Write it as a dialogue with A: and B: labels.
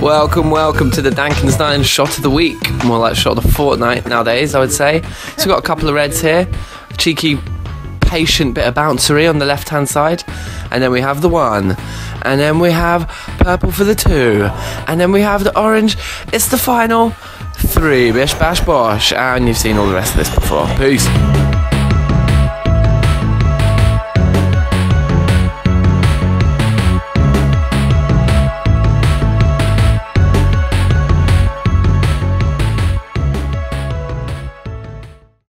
A: Welcome, welcome to the DankNStein shot of the week. More like shot of the fortnight nowadays, I would say. So we've got a couple of reds here. Cheeky, patient bit of bouncery on the left hand side. And then we have the one. And then we have purple for the two. And then we have the orange. It's the final three. Bish, bash, bosh. And you've seen all the rest of this before. Peace.